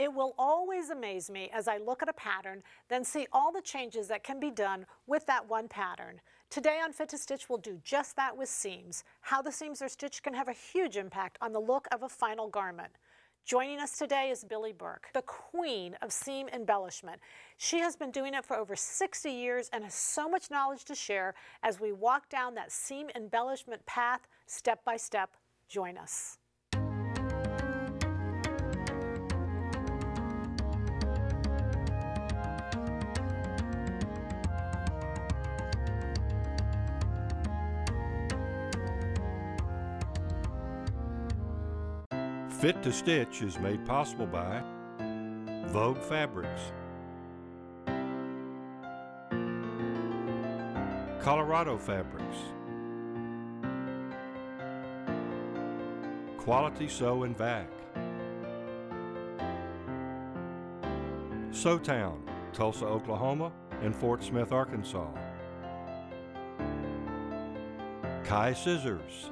It will always amaze me as I look at a pattern, then see all the changes that can be done with that one pattern. Today on Fit to Stitch, we'll do just that with seams. How the seams are stitched can have a huge impact on the look of a final garment. Joining us today is Billy Burke, the queen of seam embellishment. She has been doing it for over 60 years and has so much knowledge to share as we walk down that seam embellishment path step by step. Join us. Fit to Stitch is made possible by Vogue Fabrics, Colorado Fabrics, Quality Sew and Vac, Sewtown, Tulsa, Oklahoma, and Fort Smith, Arkansas. Kai Scissors,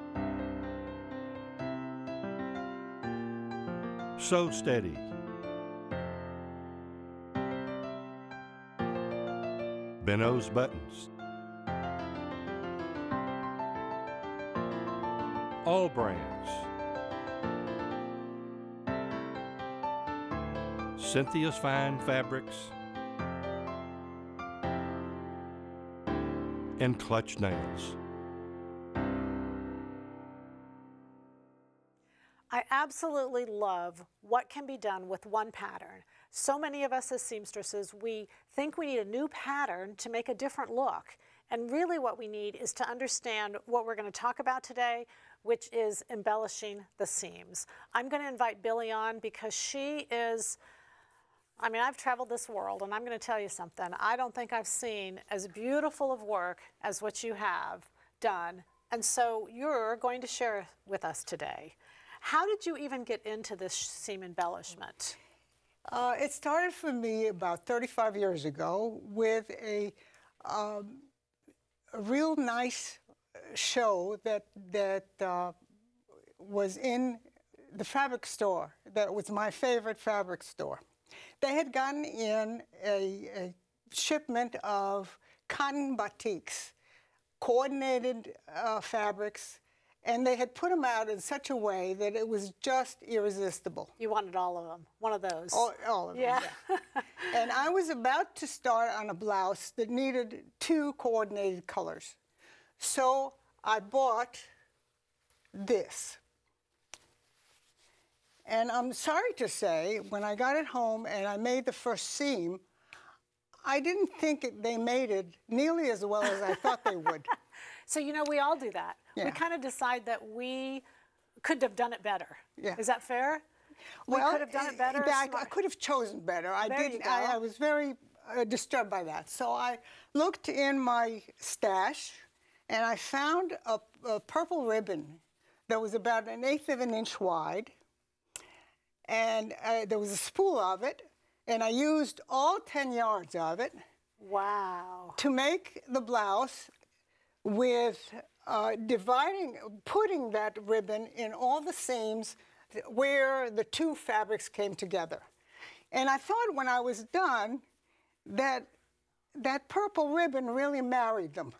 Sew Steady. Benno's Buttons. Allbrands. Cynthia's Fine Fabrics. And Clutch Nails. I absolutely love what can be done with one pattern. So many of us as seamstresses, we think we need a new pattern to make a different look. And really what we need is to understand what we're going to talk about today, which is embellishing the seams. I'm going to invite Billie on because she is, I mean, I've traveled this world and I'm going to tell you something. I don't think I've seen as beautiful of work as what you have done. And so you're going to share with us today. How did you even get into this seam embellishment? Uh, it started for me about 35 years ago with a, um, a real nice show that that uh, was in the fabric store. That was my favorite fabric store. They had gotten in a, a shipment of cotton batiks, coordinated uh, fabrics and they had put them out in such a way that it was just irresistible. You wanted all of them, one of those. All, all of yeah. them, yeah. and I was about to start on a blouse that needed two coordinated colors. So I bought this. And I'm sorry to say, when I got it home and I made the first seam, I didn't think it, they made it nearly as well as I thought they would. So, you know, we all do that. Yeah. We kind of decide that we could have done it better. Yeah. Is that fair? Well, we could have done it better. I, I could have chosen better. I There didn't. I, I was very uh, disturbed by that. So I looked in my stash, and I found a, a purple ribbon that was about an eighth of an inch wide, and uh, there was a spool of it, and I used all 10 yards of it Wow. to make the blouse with uh, dividing, putting that ribbon in all the seams where the two fabrics came together. And I thought when I was done that that purple ribbon really married them.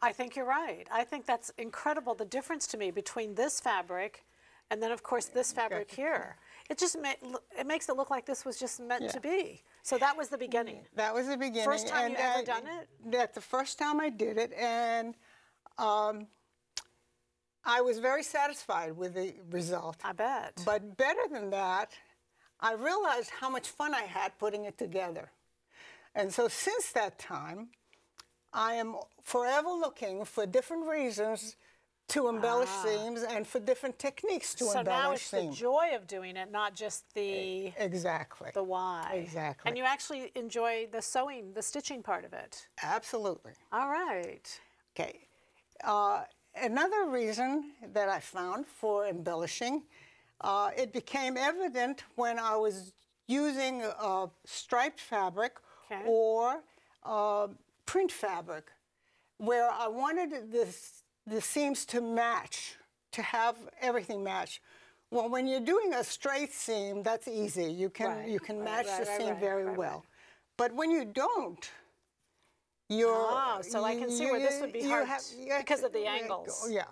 I think you're right. I think that's incredible, the difference to me between this fabric and then, of course, this fabric here. It just ma it makes it look like this was just meant Yeah. to be. So that was the beginning. That was the beginning. First time you ever done it? That's the first time I did it, and um, I was very satisfied with the result. I bet. But better than that, I realized how much fun I had putting it together. And so since that time, I am forever looking for different reasons to embellish seams and for different techniques to Ah. so embellish now it's the joy of doing it, not just the exactly. the why. Exactly. And you actually enjoy the sewing, the stitching part of it. Absolutely. All right. Okay. Uh, another reason that I found for embellishing, uh, it became evident when I was using uh, striped fabric Okay. or uh, print fabric, where I wanted this, the seams to match, to have everything match. Well, when you're doing a straight seam, that's easy. You can Right, you can right, match right, the seam very well. But when you don't, you're Oh, so I can see where this would be hard have- because of the angles. Yeah.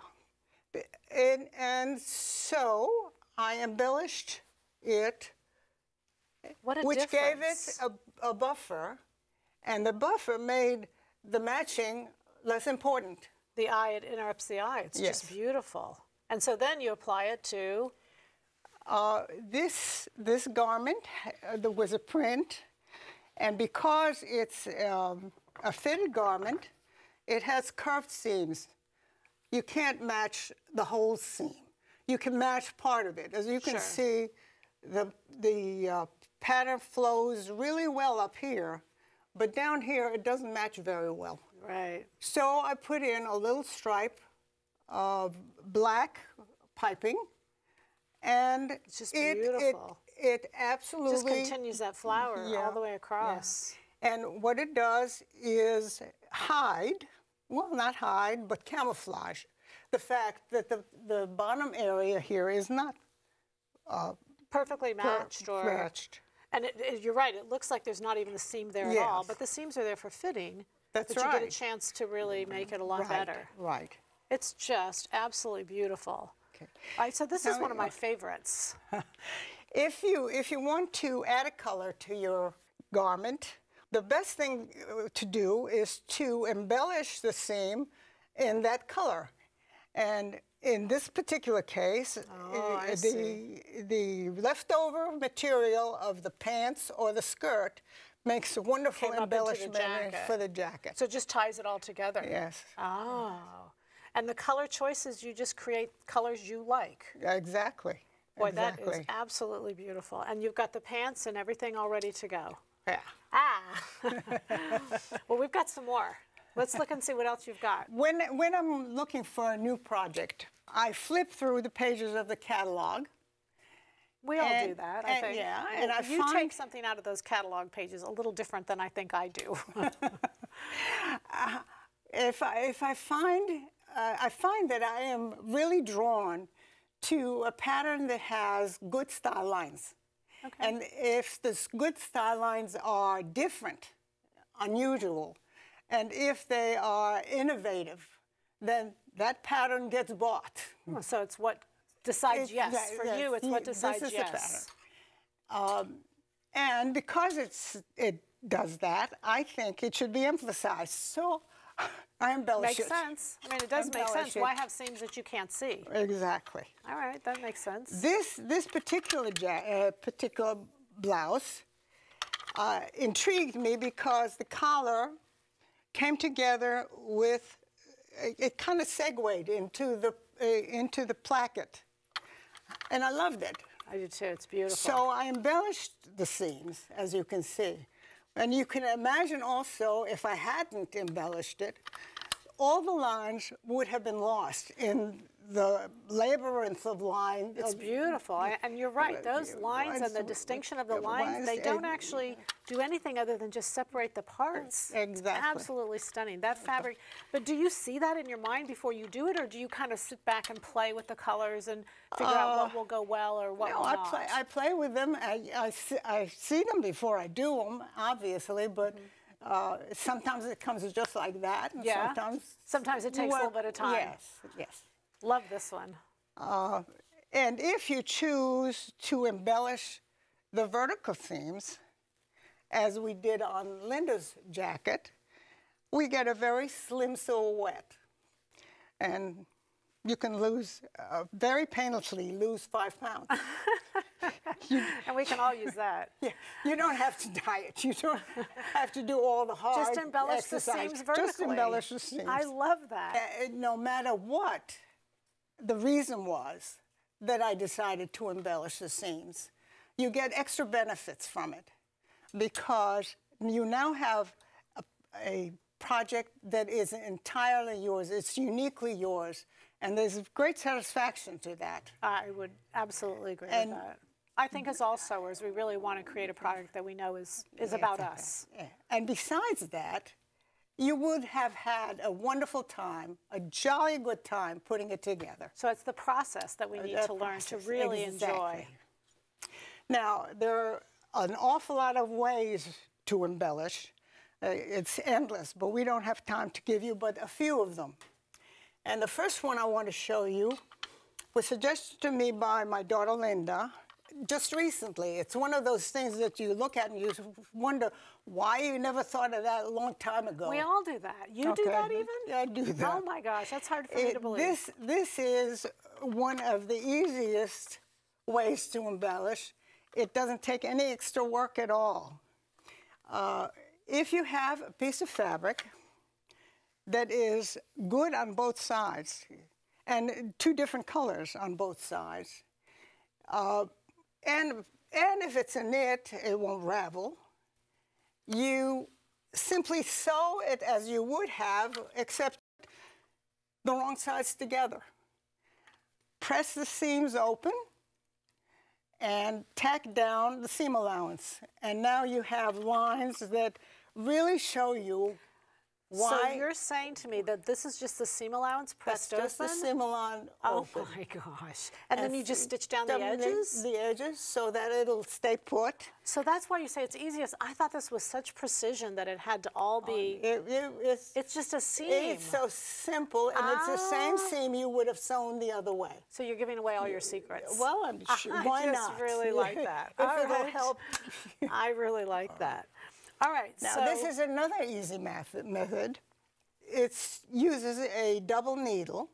And and so I embellished it, which difference. gave it a, a buffer, and the buffer made the matching less important. the eye, it interrupts the eye. It's Yes. just beautiful. And so then you apply it to, Uh, this this garment uh, there was a print, and because it's um, a fitted garment, it has curved seams. You can't match the whole seam. You can match part of it. As you can Sure. see, the the uh, pattern flows really well up here, but down here it doesn't match very well. right. So I put in a little stripe of black piping, and It's just it, beautiful. It, it absolutely Just continues that flower yeah, all the way across. And what it does is hide, well, not hide, but camouflage the fact that the, the bottom area here is not Perfectly matched or matched. And it, it- you're right. It looks like there's not even a seam there at all, but the seams are there for fitting. That's but you get a chance to really make it a lot right, better. Right. It's just absolutely beautiful. Okay. Right, so this is one of my uh, favorites. If you if you want to add a color to your garment, the best thing uh, to do is to embellish the seam in that color. And in this particular case, Oh, uh, the the leftover material of the pants or the skirt makes a wonderful up the embellishment for the jacket. So it just ties it all together. yes, Oh. And the color choices, you just create colors you like. exactly. Boy, that exactly. is absolutely beautiful. And you've got the pants and everything all ready to go. Yeah. Ah. well, we've got some more. Let's look and see what else you've got. When, when I'm looking for a new project, I flip through the pages of the catalog. We all do that, I and- think. yeah, and I you take something out of those catalog pages a little different than I think I do. If I, if I find, uh, I find that I am really drawn to a pattern that has good style lines. And if the good style lines are different, unusual, and if they are innovative, then that pattern gets bought. Oh, so it's what decides It's- yes. yeah, For you, it's what this decides is the yes. Um, and because it's, it does that, I think it should be emphasized. So I embellish Makes it. sense. I mean, it does make sense. It. Why have seams that you can't see? Exactly. All right, that makes sense. This this particular ja- uh, particular blouse uh, intrigued me because the collar came together with it, it kind of segued into the uh, into the placket, and I loved it. I do too. It's beautiful. So I embellished the seams, as you can see. And you can imagine also, if I hadn't embellished it, all the lines would have been lost in the labyrinth of line. It's beautiful. And you're right. Those yeah, lines and the distinction of the the lines, lines, they don't actually do anything other than just separate the parts. Exactly. absolutely stunning. That fabric. But do you see that in your mind before you do it, or do you kind of sit back and play with the colors and figure out what uh, will go well or what No, will I not? play, I play with them. I, I, see, I see them before I do them, obviously, but mm-hmm. Uh, sometimes it comes just like that. And Yeah. Sometimes, Sometimes it takes a little bit of time. Yes, yes. Love this one. Uh, and if you choose to embellish the vertical seams, as we did on Linda's jacket, we get a very slim silhouette. And you can lose, uh, very painlessly, lose five pounds. And we can all use that. yeah, you don't have to diet. You don't have to do all the hard Just embellish exercise. the seams vertically. Just embellish the seams. I love that. Uh, no matter what the reason was that I decided to embellish the seams, you get extra benefits from it because you now have a, a project that is entirely yours. It's uniquely yours, and there's great satisfaction to that. I would absolutely agree And- with that. I think as all sewers, we really want to create a product that we know is, is about us. Yeah. And besides that, you would have had a wonderful time, a jolly good time putting it together. So it's the process that we need that to learn to process, really enjoy. Now, there are an awful lot of ways to embellish. Uh, it's endless, but we don't have time to give you but a few of them. And the first one I want to show you was suggested to me by my daughter Linda just recently. It's one of those things that you look at and you wonder why you never thought of that a long time ago. We all do that. You do that even? Yeah, I do that. Oh my gosh, that's hard for me to believe. This, this is one of the easiest ways to embellish. It doesn't take any extra work at all. Uh, if you have a piece of fabric that is good on both sides and two different colors on both sides, uh, and, and if it's a knit, it won't ravel, you simply sew it as you would have, except the wrong sides together. Press the seams open and tack down the seam allowance. And now you have lines that really show you why So you're saying to me that this is just the seam allowance that's pressed just the open? seam allowance oh open. my gosh. And, then you just stitch down the edges? The, edges so that it'll stay put. so that's why you say it's easiest. I thought this was such precision that it had to all be, It, it, it's, it's just a seam. it's so simple, and it's the same Ah. seam you would have sewn the other way. so you're giving away all your secrets. Well, I'm sure. I Why just not? really like that. if All it'll right. help. I really like that. All right. Now, so this is another easy method. method. It uses a double needle,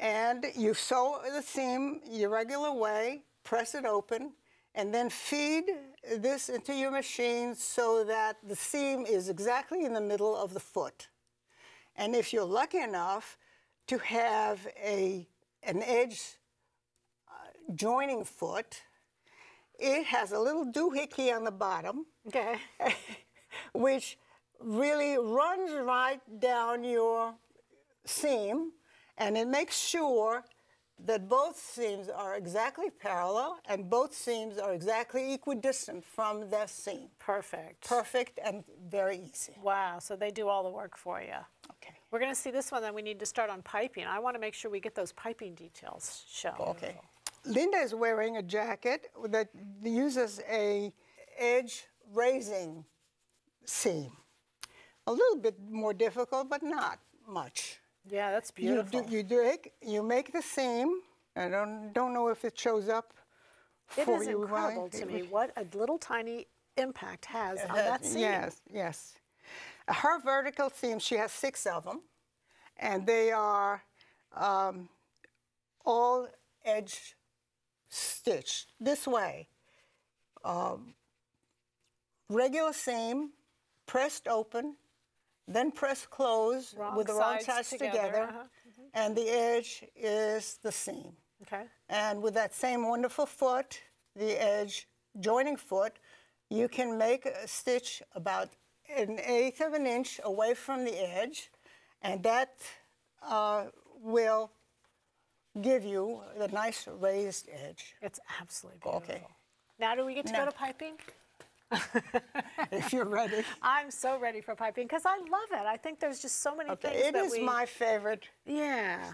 and you sew the seam your regular way, press it open, and then feed this into your machine so that the seam is exactly in the middle of the foot. And if you're lucky enough to have a, an edge uh, joining foot, it has a little doohickey on the bottom okay. which really runs right down your seam and it makes sure that both seams are exactly parallel and both seams are exactly equidistant from the seam. Perfect. Perfect and very easy. Wow. So they do all the work for you. Okay. We're going to see this one, then we need to start on piping. I want to make sure we get those piping details shown. Okay. Linda is wearing a jacket that uses a edge raising seam. A little bit more difficult, but not much. Yeah, that's beautiful. You do, you do it, you make the seam. I don't don't know if it shows up it for is incredible to me what a little tiny impact has on that seam. Yes, yes. Her vertical seam, she has six of them, and they are um, all edge stitched this way. Um, regular seam, pressed open, then pressed close Wrong with the wrong sides sides together, together, uh-huh, and the edge is the seam. Okay. And with that same wonderful foot, the edge joining foot, you can make a stitch about an eighth of an inch away from the edge, and that uh, will give you the nice raised edge. It's absolutely beautiful. Okay. Now do we get to Now- go to piping? if you're ready. I'm so ready for piping because I love it. I think there's just so many Okay, things it is we. my favorite, yeah.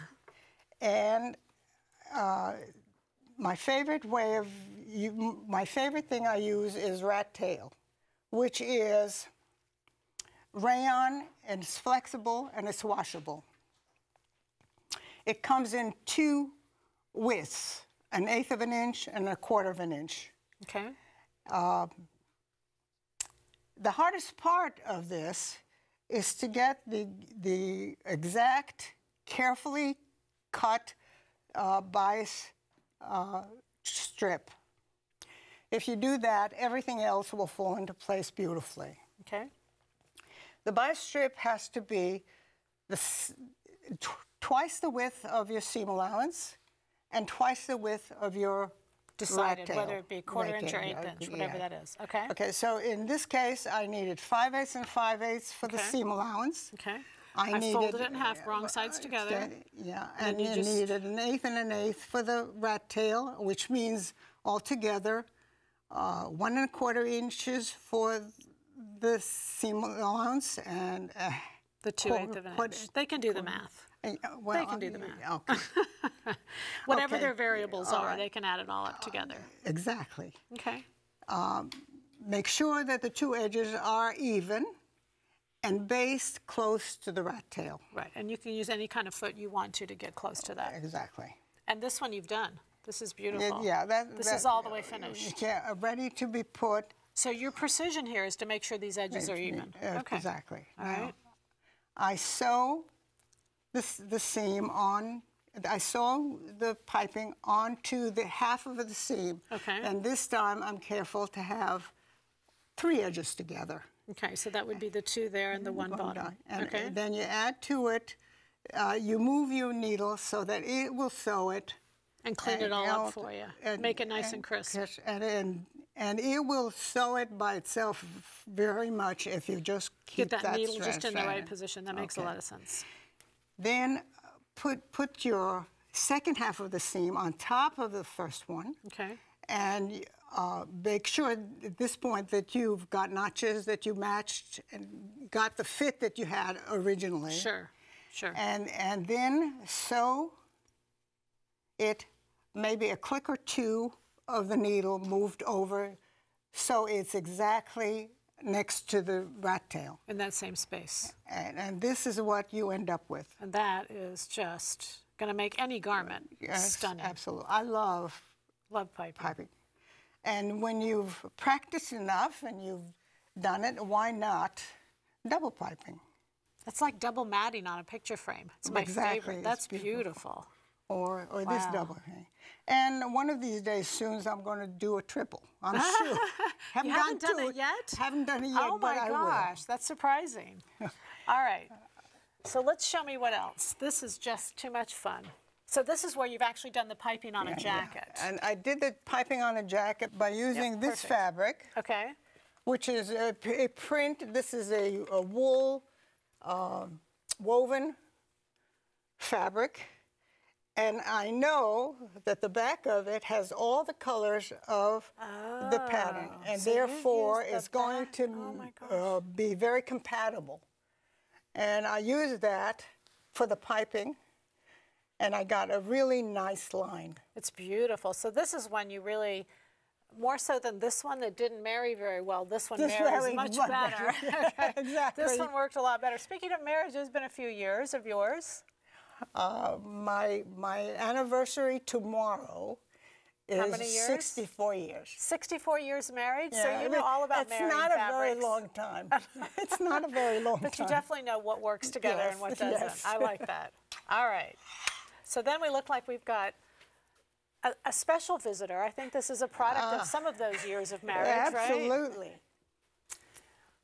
and uh, my favorite way of you, my favorite thing I use is rat tail, which is rayon and it's flexible and it's washable. It comes in two widths, an eighth of an inch and a quarter of an inch. Okay. The hardest part of this is to get the, the exact, carefully cut uh, bias uh, strip. If you do that, everything else will fall into place beautifully. Okay. The bias strip has to be the, tw- twice the width of your seam allowance and twice the width of your Decided rat whether it be quarter inch or tail, eighth inch, whatever yeah. that is. Okay. Okay, so in this case, I needed 5 eighths and 5 eighths for the seam allowance. Okay. I, I needed, folded it in half, wrong sides together. Yeah, And and you just- needed an eighth and an eighth for the rat tail, which means altogether uh, one and a quarter inches for the seam allowance and. Uh, The two eighth of an inch. They can do the math. Uh, well, can do the uh, math. Okay, Whatever Okay. their variables All are, right. they can add it all up together. exactly. Okay. Make sure that the two edges are even and based close to the rat tail. Right. And you can use any kind of foot you want to to get close to that. Exactly. And this one you've done. This is beautiful. Yeah, that. This that- is all the way finished. Yeah, ready to be put. So your precision here is to make sure these edges are even. Uh, Okay. Exactly. All right. I sew this, the seam on, I sew the piping onto the half of the seam. Okay. And this time I'm careful to have three edges together. Okay, so that would be the two there and the one bottom. And Okay. then you add to it, uh, you move your needle so that it will sew it. And clean it all out- up for you. and- Make it nice and crisp. yes, And, and, and it will sew it by itself very much if you just keep Get that needle just in the right position. That makes a lot of sense. Then uh, put, put your second half of the seam on top of the first one. Okay. And uh, make sure at this point that you've got notches that you matched and got the fit that you had originally. Sure. Sure. And, and then sew it maybe a click or two of the needle moved over so it's exactly next to the rat tail. in that same space. And, and this is what you end up with. And that is just going to make any garment Yes, stunning. Absolutely. I love Love piping. piping. And when you've practiced enough and you've done it, why not double piping? That's like double matting on a picture frame. It's my Exactly, favorite. it's That's beautiful. beautiful. Or, or this double. And one of these days, soon, I'm going to do a triple. I'm sure. You haven't gotten done to it yet? Haven't done it yet, oh my gosh, that's surprising. All right. So let's show me what else. This is just too much fun. So this is where you've actually done the piping on a will. jacket. And I did the piping on a jacket by using this perfect. fabric, Okay. which is a print. This is a, a wool um, woven fabric. And I know that the back of it has all the colors of the pattern, and Oh, so therefore the it's going to oh uh, be very compatible. And I used that for the piping, and I got a really nice line. It's beautiful. So this is when you really, more so than this one that didn't marry very well, this one This marries married much better. better. exactly. This one worked a lot better. Speaking of marriage, it's been a few years of yours. Uh, my my anniversary tomorrow is years? 64 years. 64 years married, so you know all about marriage. it's not a very long time. it's not a very long time. But you definitely know what works together and what doesn't. yes. I like that. All right. So then we look like we've got a, a special visitor. I think this is a product of some of those years of marriage, right? Ah. Absolutely.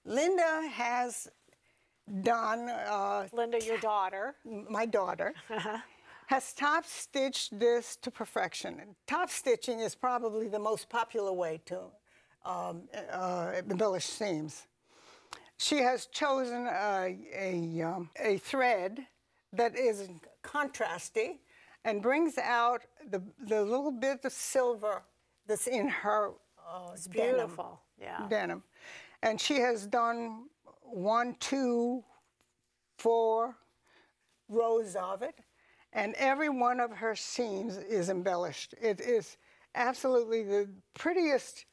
Linda has done, uh, Linda, your daughter. my daughter, has top stitched this to perfection. And top stitching is probably the most popular way to um, uh, embellish seams. She has chosen a, a, um, a thread that is contrasty and brings out the, the little bit of silver that's in her uh, It's denim beautiful. Yeah. denim. And she has done one, two, four rows of it. And every one of her seams is embellished. It is absolutely the prettiest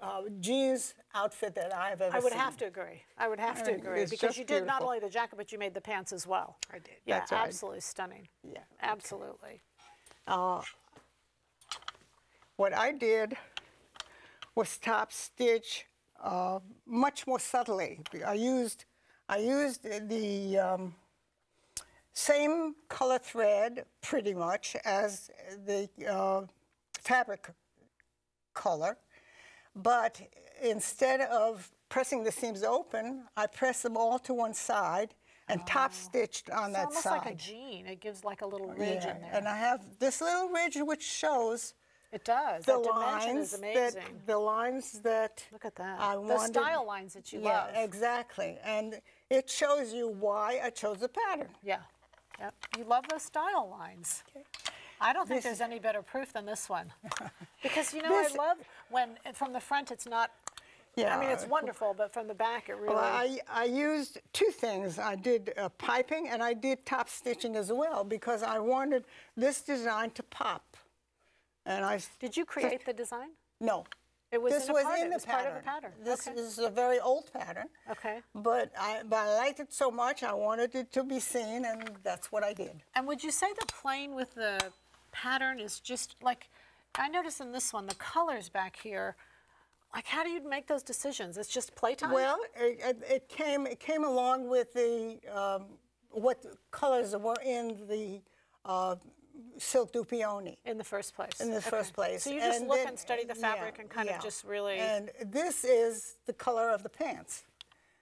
uh, jeans outfit that I've ever seen. I would seen. have to agree. I would have to agree because you did not only the jacket, but you made the pants as well. I did. Yeah, That's right. absolutely stunning. Yeah, Absolutely. What I did was top stitch uh, much more subtly. I used, I used the um, same color thread pretty much as the uh, fabric color, but instead of pressing the seams open, I press them all to one side and top stitched on It's that almost side. like a jean. It gives like a little ridge Yeah, in there. And I have this little ridge which shows it does. the that lines is amazing. that the lines that Look at that. I the wanted. style lines that you yeah, love. exactly, and it shows you why I chose the pattern. Yeah. Yep. You love those style lines. Okay. I don't think there's any better proof than this one. Because you know, This- I love when from the front it's not yeah. I mean, it's wonderful, but from the back, it really. Well, I, I used two things. I did uh, piping and I did top stitching as well because I wanted this design to pop. And I Did you create the design? no. It was this in was part- in the was part pattern. of the pattern. This Okay. is a very old pattern. Okay. But I, but I liked it so much, I wanted it to be seen, and that's what I did. And would you say that playing with the pattern is just like, I notice in this one, the colors back here, like how do you make those decisions? It's just playtime? Well, it, it- it came it came along with the um, what colors were in the uh, silk dupioni. in the first place. in the Okay. first place. So you just And look then- and study the fabric yeah, and kind yeah. of just really. And this is the color of the pants.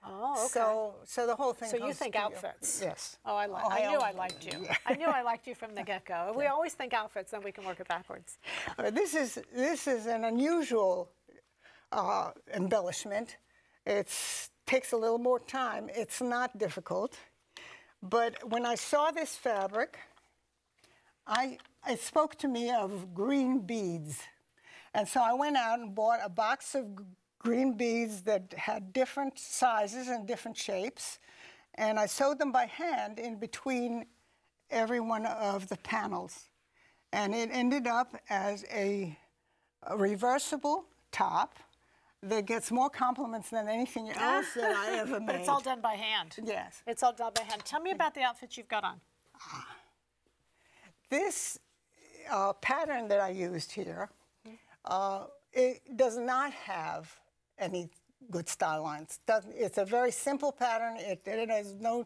oh, okay. So, so the whole thing. So you think outfits? Yes. Oh, I, li- Oh, I knew I liked you. yeah. I knew I liked you from the get-go. We always think outfits, then we can work it backwards. Uh, this is this is an unusual uh, embellishment. It takes a little more time. It's not difficult, but when I saw this fabric, I it spoke to me of green beads, and so I went out and bought a box of green beads that had different sizes and different shapes, and I sewed them by hand in between every one of the panels and it ended up as a, a reversible top that gets more compliments than anything else that I ever made. But it's all done by hand. Yes. It's all done by hand. Tell me about the outfit you've got on. Ah, This uh, pattern that I used here, uh, it does not have any good style lines. It's a very simple pattern. It, it has no,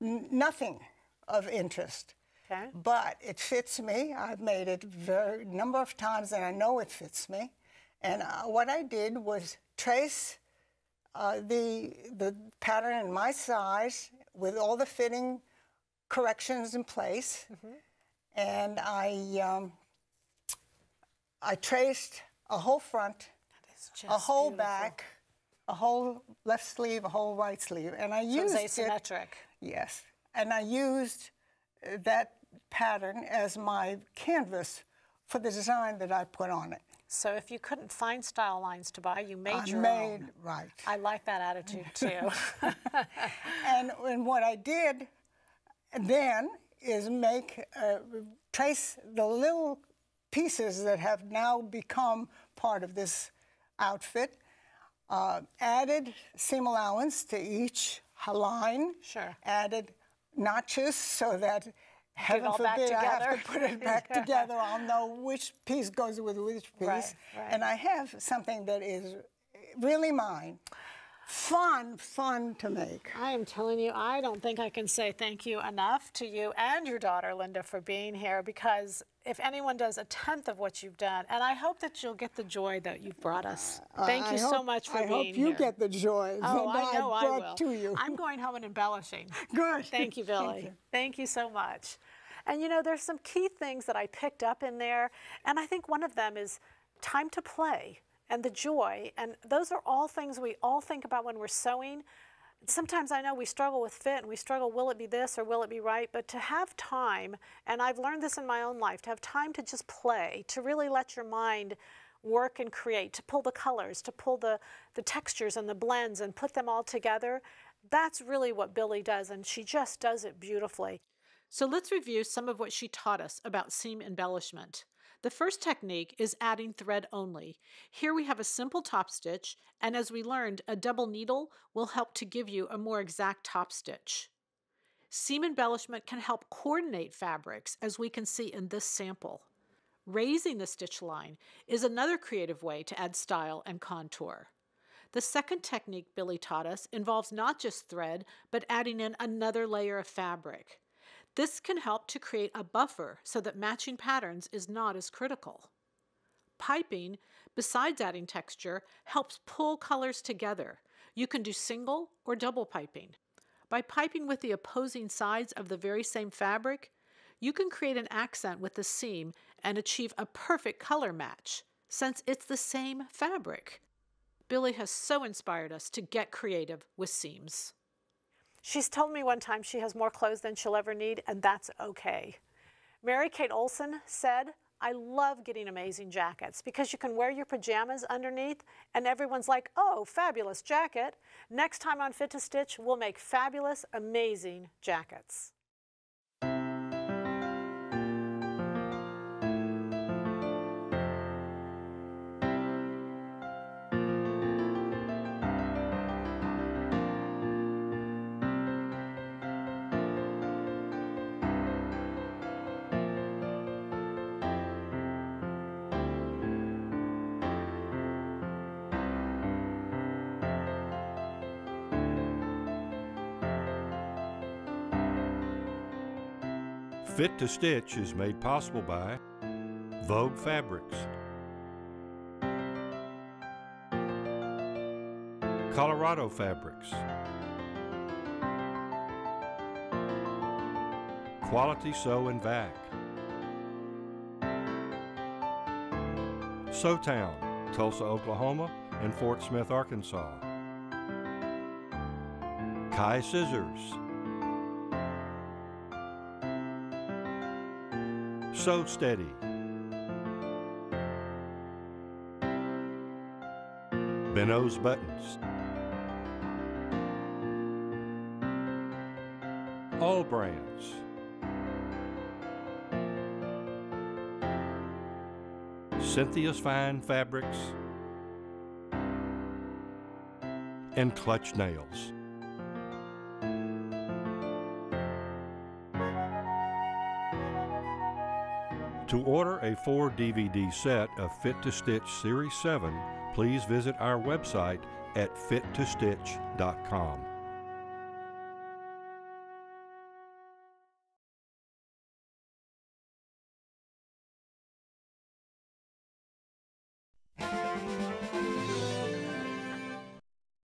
nothing of interest. Okay. But it fits me. I've made it very number of times, and I know it fits me. And uh, what I did was trace uh, the the pattern in my size with all the fitting corrections in place, and I um, I traced a whole front, a whole beautiful. back, a whole left sleeve, a whole right sleeve, and I So used it's it. asymmetric. Yes, and I used uh, that pattern as my canvas for the design that I put on it. So if you couldn't find style lines to buy, you made I your made own. right. I like that attitude too. and, and what I did then is make uh, trace the little pieces that have now become part of this outfit. Uh, added seam allowance to each line. Sure. Added notches so that heaven forbid I have to put it back together. I'll know which piece goes with which piece. Right, right. And I have something that is really mine. Fun, fun to make. I am telling you, I don't think I can say thank you enough to you and your daughter, Linda, for being here because if anyone does a tenth of what you've done, and I hope that you'll get the joy that you've brought us. Uh, thank I you so much for I being hope you here. get the joy Oh, that I know I brought will. to you. I'm going home and embellishing. Good. Thank you, Billy. Thank you so much. And you know, there's some key things that I picked up in there, and I think one of them is time to play and the joy. And those are all things we all think about when we're sewing. Sometimes I know we struggle with fit and we struggle, will it be this or will it be right? But to have time, and I've learned this in my own life, to have time to just play, to really let your mind work and create, to pull the colors, to pull the, the textures and the blends and put them all together. That's really what Billy does, and she just does it beautifully. So let's review some of what she taught us about seam embellishment. The first technique is adding thread only. Here we have a simple top stitch, and as we learned, a double needle will help to give you a more exact top stitch. Seam embellishment can help coordinate fabrics, as we can see in this sample. Raising the stitch line is another creative way to add style and contour. The second technique Billy taught us involves not just thread, but adding in another layer of fabric. This can help to create a buffer so that matching patterns is not as critical. Piping, besides adding texture, helps pull colors together. You can do single or double piping. By piping with the opposing sides of the very same fabric, you can create an accent with the seam and achieve a perfect color match, since it's the same fabric. Billy has so inspired us to get creative with seams. She's told me one time she has more clothes than she'll ever need, and that's okay. Mary Kate Olsen said, I love getting amazing jackets because you can wear your pajamas underneath and everyone's like, oh, fabulous jacket. Next time on Fit to Stitch, we'll make fabulous, amazing jackets. Fit to Stitch is made possible by Vogue Fabrics, Colorado Fabrics, Quality Sew and Vac, Sewtown, Tulsa, Oklahoma, and Fort Smith, Arkansas. Kai Scissors. Sew Steady. Benno's Buttons. Allbrands. Cynthia's Fine Fabrics. And Clutch Nails. To order a four DVD set of Fit to Stitch Series 7, please visit our website at fittostitch.com.